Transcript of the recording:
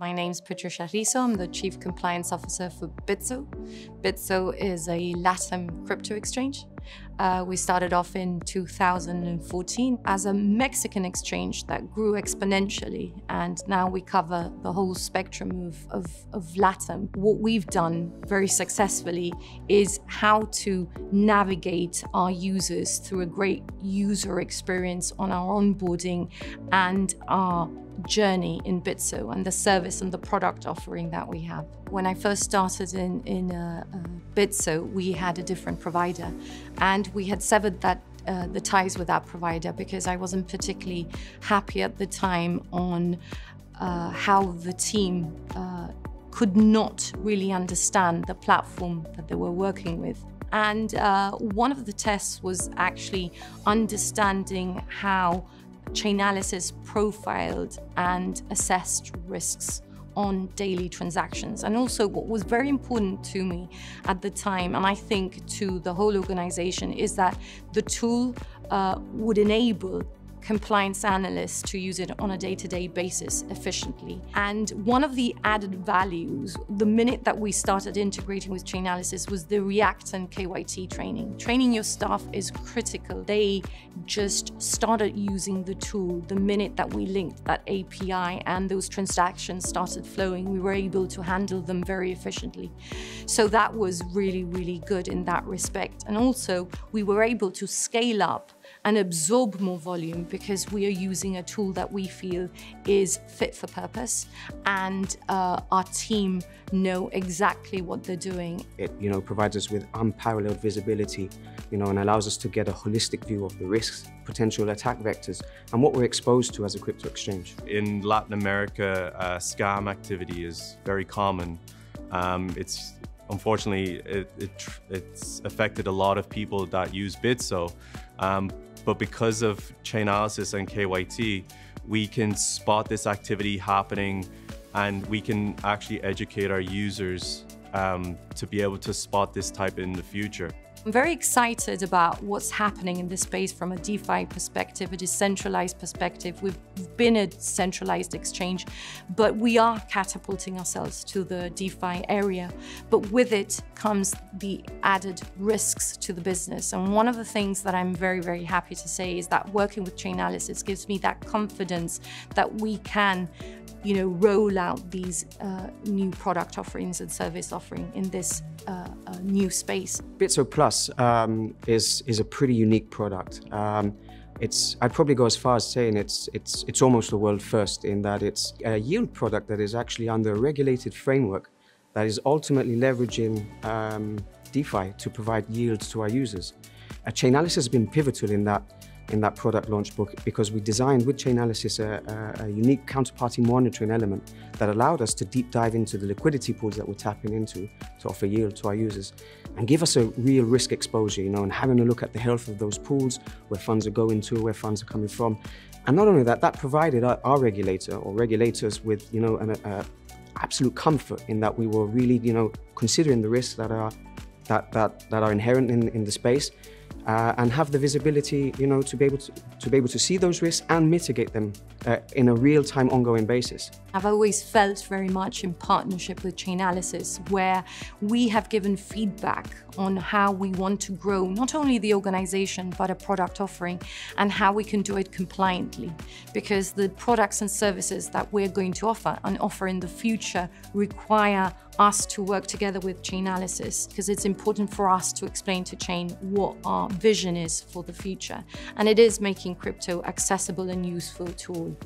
My name is Patricia Risso. I'm the Chief Compliance Officer for Bitso. Bitso is a Latin crypto exchange. Uh, we started off in 2014 as a Mexican exchange that grew exponentially, and now we cover the whole spectrum of, of, of LATAM. What we've done very successfully is how to navigate our users through a great user experience on our onboarding and our journey in Bitso and the service and the product offering that we have. When I first started in, in uh, uh, Bitso, we had a different provider and we had severed that uh, the ties with that provider because I wasn't particularly happy at the time on uh, how the team uh, could not really understand the platform that they were working with. And uh, one of the tests was actually understanding how Chainalysis profiled and assessed risks on daily transactions. And also, what was very important to me at the time, and I think to the whole organization, is that the tool uh, would enable compliance analysts to use it on a day-to-day basis efficiently. And one of the added values, the minute that we started integrating with Chainalysis was the React and KYT training. Training your staff is critical. They just started using the tool the minute that we linked that API and those transactions started flowing. We were able to handle them very efficiently. So that was really, really good in that respect. And also we were able to scale up and absorb more volume because we are using a tool that we feel is fit for purpose and uh, our team know exactly what they're doing. It you know provides us with unparalleled visibility, you know, and allows us to get a holistic view of the risks, potential attack vectors, and what we're exposed to as a crypto exchange. In Latin America, uh, scam activity is very common. Um, it's unfortunately it, it, it's affected a lot of people that use Bitso. Um, but because of Chainalysis and KYT, we can spot this activity happening and we can actually educate our users um, to be able to spot this type in the future. I'm very excited about what's happening in this space from a DeFi perspective, a decentralized perspective. We've been a centralized exchange, but we are catapulting ourselves to the DeFi area. But with it comes the added risks to the business. And one of the things that I'm very, very happy to say is that working with Chainalysis gives me that confidence that we can you know, roll out these uh, new product offerings and service offering in this uh, new space. Bitso Plus um, is is a pretty unique product. Um, it's I'd probably go as far as saying it's it's it's almost a world first in that it's a yield product that is actually under a regulated framework that is ultimately leveraging um, DeFi to provide yields to our users. Uh, Chainalysis has been pivotal in that in that product launch book because we designed with Chainalysis a, a, a, unique counterparty monitoring element that allowed us to deep dive into the liquidity pools that we're tapping into to offer yield to our users and give us a real risk exposure, you know, and having a look at the health of those pools, where funds are going to, where funds are coming from. And not only that, that provided our, our regulator or regulators with, you know, an a, absolute comfort in that we were really, you know, considering the risks that are that that that are inherent in, in the space uh, and have the visibility, you know, to be able to, to be able to see those risks and mitigate them uh, in a real-time, ongoing basis. I've always felt very much in partnership with Chainalysis, where we have given feedback on how we want to grow not only the organization but a product offering and how we can do it compliantly, because the products and services that we're going to offer and offer in the future require us to work together with Chainalysis because it's important for us to explain to Chain what our vision is for the future. And it is making crypto accessible and useful to all.